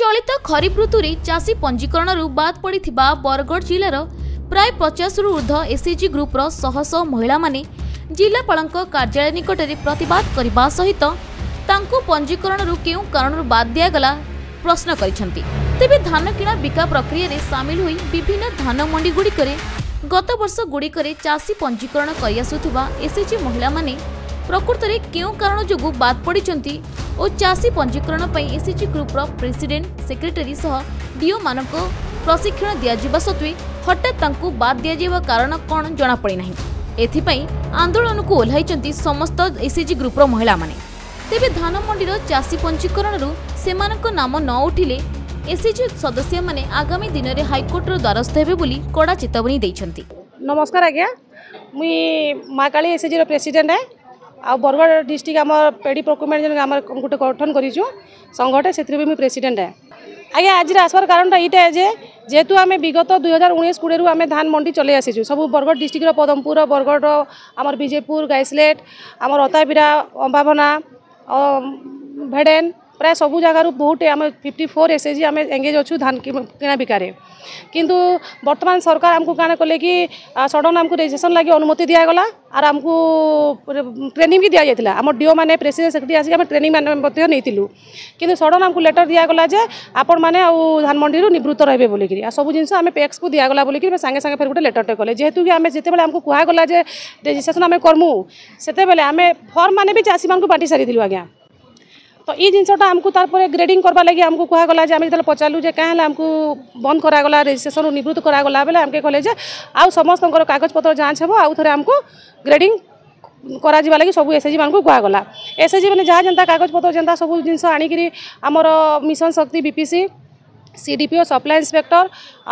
ଚଳିତ ଖରିଫ ଋତୁରେ ଚାଷୀ ପଞ୍ଜୀକରଣରୁ ବାଦ ପଡ଼ିଥିବା ବରଗଡ଼ ଜିଲ୍ଲାର ପ୍ରାୟ ପଚାଶରୁ ଉର୍ଦ୍ଧ୍ୱ ଏସ୍ଏଚ୍ଜି ଗ୍ରୁପ୍ର ଶହଶହ ମହିଳାମାନେ ଜିଲ୍ଲାପାଳଙ୍କ କାର୍ଯ୍ୟାଳୟ ନିକଟରେ ପ୍ରତିବାଦ କରିବା ସହିତ ତାଙ୍କୁ ପଞ୍ଜୀକରଣରୁ କେଉଁ କାରଣରୁ ବାଦ ଦିଆଗଲା ପ୍ରଶ୍ନ କରିଛନ୍ତି ତେବେ ଧାନ କିଣା ବିକା ପ୍ରକ୍ରିୟାରେ ସାମିଲ ହୋଇ ବିଭିନ୍ନ ଧାନମଣ୍ଡିଗୁଡ଼ିକରେ ଗତବର୍ଷଗୁଡ଼ିକରେ ଚାଷୀ ପଞ୍ଜୀକରଣ କରିଆସୁଥିବା ଏସ୍ଏଚ୍ଜି e ମହିଳାମାନେ ପ୍ରକୃତରେ କେଉଁ କାରଣ ଯୋଗୁଁ ବାଦ ପଡ଼ିଛନ୍ତି ଓ ଚାଷୀ ପଞ୍ଜୀକରଣ ପାଇଁ ଏସ୍ଏଚ୍ଜି ଗ୍ରୁପ୍ର ପ୍ରେସିଡେଣ୍ଟ ସେକ୍ରେଟାରୀ ସହ ଡିଓମାନଙ୍କୁ ପ୍ରଶିକ୍ଷଣ ଦିଆଯିବା ସତ୍ତ୍ୱେ ହଠାତ୍ ତାଙ୍କୁ ବାଦ୍ ଦିଆଯିବା କାରଣ କ'ଣ ଜଣାପଡ଼ିନାହିଁ ଏଥିପାଇଁ ଆନ୍ଦୋଳନକୁ ଓହ୍ଲାଇଛନ୍ତି ସମସ୍ତ ଏସ୍ଏଚ୍ଜି ଗ୍ରୁପ୍ର ମହିଳାମାନେ ତେବେ ଧାନମଣ୍ଡିର ଚାଷୀ ପଞ୍ଜୀକରଣରୁ ସେମାନଙ୍କ ନାମ ନ ଉଠିଲେ ଏସ୍ଏଚ୍ଜି ସଦସ୍ୟମାନେ ଆଗାମୀ ଦିନରେ ହାଇକୋର୍ଟର ଦ୍ୱାରସ୍ଥ ହେବେ ବୋଲି କଡ଼ା ଚେତାବନୀ ଦେଇଛନ୍ତି ନମସ୍କାର ଆଜ୍ଞା ମୁଇଁ ମା କାଳୀ ଏସ୍ଏଚ୍ଜିର ପ୍ରେସିଡେଣ୍ଟ ଆଉ ବରଗଡ଼ ଡିଷ୍ଟ୍ରିକ୍ଟ ଆମ ପେଡ଼ି ପ୍ରକୁମେଣ୍ଟ ଯେନ୍ ଆମର ଗୋଟେ ଗଠନ କରିଛୁ ସଂଘଟେ ସେଥିରେ ବି ମୁଁ ପ୍ରେସିଡେଣ୍ଟ ଆଜ୍ଞା ଆଜିର ଆସିବାର କାରଣଟା ଏଇଟା ଯେ ଯେହେତୁ ଆମେ ବିଗତ ଦୁଇ ହଜାର ଉଣେଇଶ କୋଡ଼ିଏରୁ ଆମେ ଧାନ ମଣ୍ଡି ଚଲେଇ ଆସିଛୁ ସବୁ ବରଗଡ଼ ଡିଷ୍ଟ୍ରିକ୍ଟର ପଦମପୁର ବରଗଡ଼ର ଆମର ବିଜେପୁର ଗାଇସଲେଟ୍ ଆମର ଅତାବିରା ଅମ୍ବାଭନା ଭେଡ଼େନ୍ ପ୍ରାୟ ସବୁ ଜାଗାରୁ ବହୁତ ଆମେ fifty four S H G ଆମେ ଏଙ୍ଗେଜ୍ ଅଛୁ ଧାନ କିଣା ବିକାରେ କିନ୍ତୁ ବର୍ତ୍ତମାନ ସରକାର ଆମକୁ କାଣା କଲେ କି ସଡ଼ନ୍ ଆମକୁ ରେଜିଷ୍ଟ୍ରେସନ୍ ଲାଗି ଅନୁମତି ଦିଆଗଲା ଆର୍ ଆମକୁ ଟ୍ରେନିଂ ବି ଦିଆଯାଇଥିଲା ଆମ ଡିଓ ମାନେ ପ୍ରେସିଡେଣ୍ଟ ସେକ୍ରେଟାରୀ ଆସିକି ଆମେ ଟ୍ରେନିଂ ମାନେ ମଧ୍ୟ ନେଇଥିଲୁ କିନ୍ତୁ ସଡ଼ନ୍ ଆମକୁ ଲେଟର୍ ଦିଆଗଲା ଯେ ଆପଣମାନେ ଆଉ ଧାନମଣ୍ଡିରୁ ନିବୃତ୍ତ ରହିବେ ବୋଲିକିରି ଆଉ ସବୁ ଜିନିଷ ଆମେ ପେକ୍ସକୁ ଦିଆଗଲା ବୋଲିକିରି ଆମେ ସାଙ୍ଗେ ସାଙ୍ଗେ ଫେର୍ ଗୋଟେ ଲେଟର୍ଟେ କଲେ ଯେହେତୁ କି ଆମେ ଯେତେବେଳେ ଆମକୁ କୁହାଗଲା ଯେ ରେଜିଷ୍ଟ୍ରେସନ୍ ଆମେ କର୍ମୁ ସେତେବେଳେ ଆମେ ଫର୍ମ ମାନେ ବି ଚାଷୀମାନଙ୍କୁ ବାଣ୍ଟି ସାରିଥିଲୁ ଆଜ୍ଞା তো এই জিনিসটা আমি তারপরে গ্রেডিং করবার লাগে আমি কুহগলা যে আমি যেতে পচারু যে কেন আমি বন্ধ করাগলা রেজিষ্ট্রেসন নিবৃত্ত করাগলা বেলে আমি কলে যে আস্তর কাগজপত্র যাঞ্চ হব আউথরে আমি গ্রেডিং করা লাগি সব এসএসজি মানুষ কুহগলা এসএসজি মানে যা যেটা কাগজপত্র যেটা সব জিনিস আনিকি আমার Mission Shakti BPC CDPO supply inspector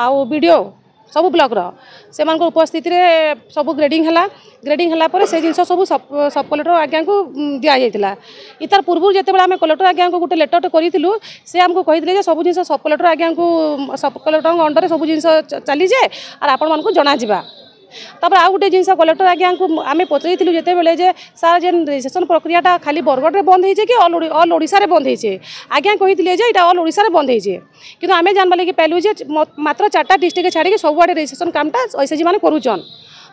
আও বিডিও ସବୁ ବ୍ଲକର ସେମାନଙ୍କ ଉପସ୍ଥିତିରେ ସବୁ ଗ୍ରେଡ଼ିଂ ହେଲା ଗ୍ରେଡ଼ିଂ ହେଲା ପରେ ସେ ଜିନିଷ ସବୁ ସବ୍ କଲେକ୍ଟର ଆଜ୍ଞାଙ୍କୁ ଦିଆଯାଇଥିଲା ଇ ତାର ପୂର୍ବରୁ ଯେତେବେଳେ ଆମେ କଲେକ୍ଟର ଆଜ୍ଞାଙ୍କୁ ଗୋଟେ ଲେଟରଟେ କରିଥିଲୁ ସେ ଆମକୁ କହିଥିଲେ ଯେ ସବୁ ଜିନିଷ ସବ୍ କଲେକ୍ଟର ଆଜ୍ଞାଙ୍କୁ ସବ୍ କଲେକ୍ଟରଙ୍କ ଅଣ୍ଡରରେ ସବୁ ଜିନିଷ ଚାଲିଯାଏ ଆର୍ ଆପଣମାନଙ୍କୁ ଜଣାଯିବା তারপরে আউ গোটে জিনিস কলেক্টর আজ্ঞা আমি পচারিলু যেতবে যে স্যার যে রেজিষ্ট্রেসন প্রক্রিয়াটা খালি বরগড়ে বন্ধ হয়েছে কি অল অল ওড়শার বন্ধ হয়েছে আজ্ঞা কে যে এটা অল ওড়শার বন্ধ হয়েছে কিন্তু আমি জানবার লাগে পাইলু যে মাত্র চারটা ডিস্ট্রিক্ট ছাড়িকি সবুড়ে রেজিষ্ট্রেসন কামটা এসএসজি মানে করুছন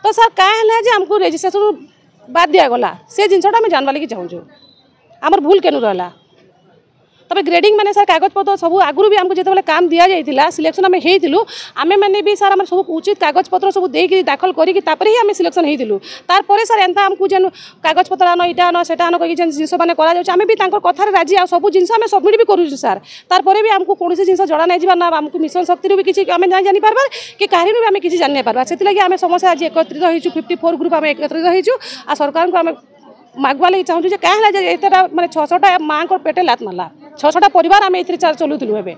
তো স্যার কাঁ হলে যে আমি রেজিষ্ট্রেসন বাদ গলা সে জিনিসটা আমি জানবার লাগে চাহুছু আমার ভুল কেন রহলা তবে গ্রেডিং মানে স্যার কাগজপত্র সব আগুর বি আমি যেতবে কাম দিয়া যাই সিলেকশন আমি হয়েছিলু আমি মানে বি স্যার আমার সব উচিত কাগজপত্র সব দিয়ে দাখল করি তাপরে হি আমি সিলেকশন হয়েছিলু তারপরে স্যার এন্তা আমি যেন কাগজপত্র আন এটা আন সেটা আন কী যেন জিনিস মানে করা যাচ্ছে আমি বি তাঁর কথার রাজি আর সব জিনিস আমি সবমিট বি করুছু স্যার তারপরে বি আমি কোণী জিনিস জনা নাই যা না আমি মিশন শক্তির বি কিছু আমি না জানিপারবা কি কাহিনী বি আমি কিছু জানি পারবা সেগে আমি সমস্ত আজ একত্রিত হয়েছু ফিফটি ফোর গ্রুপ আমি একত্রিত হয়েছু আর সরকারকে আমি ମାଗବା ଲାଗି ଚାହୁଁଛୁ ଯେ କାଁ ହେଲା ଯେ ଏତେଟା ମାନେ ଛଅଶହଟା ମାଆଙ୍କର ପେଟେ ଲାତ୍ ମାରଲା ଛଅଶହଟା ପରିବାର ଆମେ ଏଥିରେ ଚଲୁଥିଲୁ ଏବେ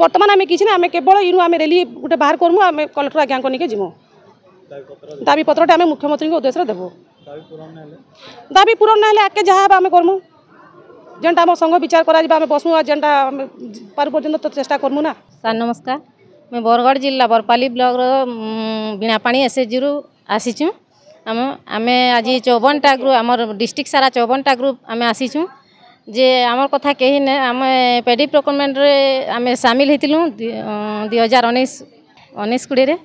ବର୍ତ୍ତମାନ ଆମେ କିଛି ନା ଆମେ କେବଳ ଇନୁ ଆମେ ରେଲି ଗୋଟେ ବାହାର କରିବୁ ଆମେ କଲେକ୍ଟର ଆଜ୍ଞାଙ୍କ ନେଇକି ଯିମୁ ଦାବି ପତ୍ରଟା ଆମେ ମୁଖ୍ୟମନ୍ତ୍ରୀଙ୍କ ଉଦ୍ଦେଶ୍ୟରେ ଦେବୁ ଦାବି ପୂରଣ ନହେଲେ ଆଗେ ଯାହା ହେବ ଆମେ କରିମୁ ଯେନ୍ଟା ଆମ ସଂଘ ବିଚାର କରାଯିବ ଆମେ ବସମୁ ଆଉ ଯେନ୍ଟା ଆମେ ପାରୁ ପର୍ଯ୍ୟନ୍ତ ତ ଚେଷ୍ଟା କରିମୁ ନା ସାର୍ ନମସ୍କାର ମୁଁ ବରଗଡ଼ ଜିଲ୍ଲା ବରପାଲି ବ୍ଲକର ବିଣାପାଣି ଏସ୍ଏଚ୍ଜିରୁ ଆସିଛୁ ଆମ ଆମେ ଆଜି ଚଉବନଟା ଗ୍ରୁପ୍ ଆମର ଡିଷ୍ଟ୍ରିକ୍ଟ ସାରା ଚଉବନଟା ଗ୍ରୁପ୍ ଆମେ ଆସିଛୁ ଯେ ଆମର କଥା କେହି ନେ ଆମେ ପେଡି ପ୍ରକମେଣ୍ଟରେ ଆମେ ସାମିଲ ହେଇଥିଲୁ ଦୁଇ ହଜାର ଉଣେଇଶ ଉଣେଇଶ କୋଡ଼ିଏରେ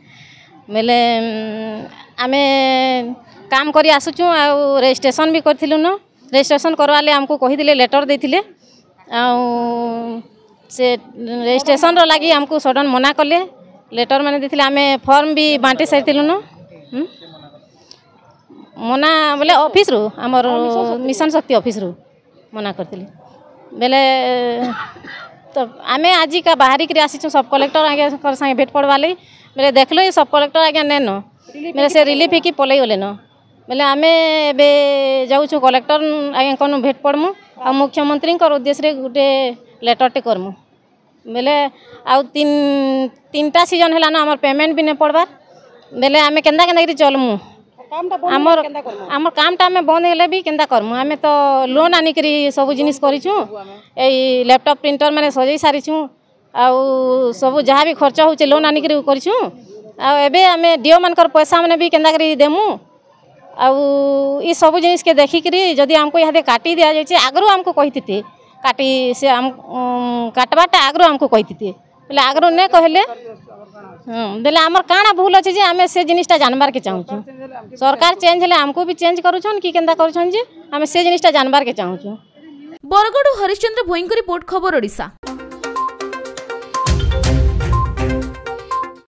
ବେଲେ ଆମେ କାମ କରି ଆସୁଛୁ ଆଉ ରେଜିଷ୍ଟ୍ରେସନ୍ ବି କରିଥିଲୁନ ରେଜିଷ୍ଟ୍ରେସନ୍ କରବାର୍ ଲାଗି ଆମକୁ କହିଥିଲେ ଲେଟର୍ ଦେଇଥିଲେ ଆଉ ସେ ରେଜିଷ୍ଟ୍ରେସନ୍ର ଲାଗି ଆମକୁ ସଡ଼ନ୍ ମନା କଲେ ଲେଟର୍ ମାନେ ଦେଇଥିଲେ ଆମେ ଫର୍ମ ବି ବାଣ୍ଟି ସାରିଥିଲୁନ ମନା ବୋଲେ ଅଫିସ୍ରୁ ଆମର ମିଶନ ଶକ୍ତି ଅଫିସ୍ରୁ ମନା କରିଥିଲି ବେଲେ ତ ଆମେ ଆଜିକା ବାହାରିକିରି ଆସିଛୁ ସବ୍ କଲେକ୍ଟର ଆଜ୍ଞାଙ୍କର ସାଙ୍ଗେ ଭେଟ ପଡ଼ବା ଲାଗି ବେଲେ ଦେଖଲୁ ଏ ସବ୍ କଲେକ୍ଟର ଆଜ୍ଞା ନେନ ବେଲେ ସେ ରିଲିଫ୍ ହେଇକି ପଲେଇ ଗଲେନ ବେଲେ ଆମେ ଏବେ ଯାଉଛୁ କଲେକ୍ଟର ଆଜ୍ଞାଙ୍କନୁ ଭେଟ ପଡ଼ମୁ ଆଉ ମୁଖ୍ୟମନ୍ତ୍ରୀଙ୍କର ଉଦ୍ଦେଶ୍ୟରେ ଗୋଟେ ଲେଟର୍ଟେ କରମୁ ବେଲେ ଆଉ ତିନ୍ ତିନିଟା ସିଜନ୍ ହେଲାନ ଆମର ପେମେଣ୍ଟ ବି ନେ ପଡ଼ବାର୍ ବେଲେ ଆମେ କେନ୍ତା କେନ୍ତା କରି ଚଲମୁ আমার কামটা আমি বন্ধ হলে বি কেন করমু আমি তো লোন আনিকি সব জিনিস করছু এই ল্যাপটপ প্রিন্টর মানে সজাই সারিছু আউ সব যা বি খরচ হচ্ছে লোন আনিকি করছু আবে আমি ডিও মানকর পয়সা মানে বি কেন্তা করি দেমু আউ ই সব জিনিসকে দেখিকি যদি আমাকে ইহাদে কাটি দিয়া যাইছে আগরু আমাকে কইতি কাটি সে আম কাটবাটা আগরু আমাকে কইতি ବୋଲେ ଆଗରୁ ନେ କହିଲେ ହଁ ବୋଲେ ଆମର କାଣା ଭୁଲ ଅଛି ଯେ ଆମେ ସେ ଜିନିଷଟା ଜାଣିବାର୍କେ ଚାହୁଁଛୁ ସରକାର ଚେଞ୍ଜ ହେଲେ ଆମକୁ ବି ଚେଞ୍ଜ କରୁଛନ୍ କି କେନ୍ତା କରୁଛନ୍ ଯେ ଆମେ ସେ ଜିନିଷଟା ଜାଣିବାର୍କେ ଚାହୁଁଛୁ ବରଗଡ଼ ହରିଶ୍ଚନ୍ଦ୍ର ଭୋଇଙ୍କ ରିପୋର୍ଟ ଖବର ଓଡ଼ିଶା